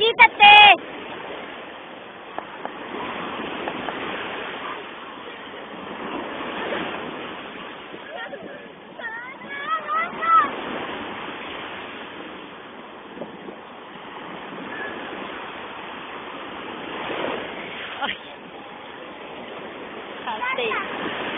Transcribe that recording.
¡Quítate! Ay. Can't